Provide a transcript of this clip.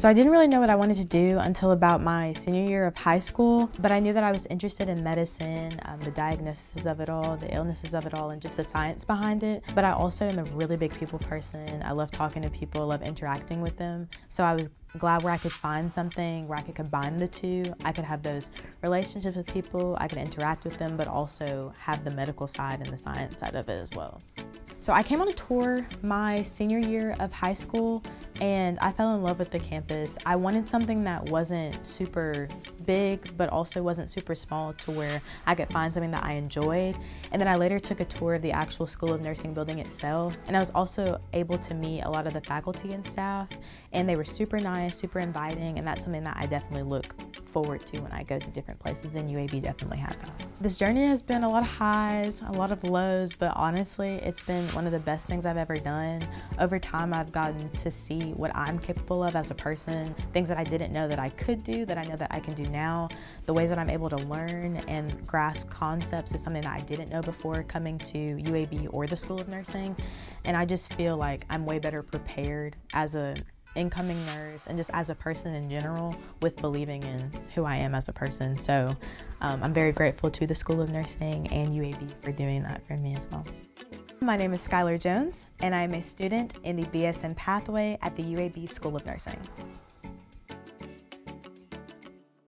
So I didn't really know what I wanted to do until about my senior year of high school, but I knew that I was interested in medicine, um, the diagnosis of it all, the illnesses of it all, and just the science behind it. But I also am a really big people person. I love talking to people, love interacting with them. So I was glad where I could find something where I could combine the two. I could have those relationships with people, I could interact with them, but also have the medical side and the science side of it as well. So I came on a tour my senior year of high school and I fell in love with the campus. I wanted something that wasn't super big but also wasn't super small to where I could find something that I enjoyed. And then I later took a tour of the actual School of Nursing building itself and I was also able to meet a lot of the faculty and staff and they were super nice, super inviting and that's something that I definitely look forward to when I go to different places and UAB definitely has that. This journey has been a lot of highs, a lot of lows, but honestly it's been one of the best things I've ever done. Over time, I've gotten to see what I'm capable of as a person, things that I didn't know that I could do, that I know that I can do now, the ways that I'm able to learn and grasp concepts is something that I didn't know before coming to UAB or the School of Nursing. And I just feel like I'm way better prepared as a incoming nurse and just as a person in general with believing in who I am as a person. So um, I'm very grateful to the School of Nursing and UAB for doing that for me as well. My name is Skylar Jones, and I am a student in the BSN pathway at the UAB School of Nursing.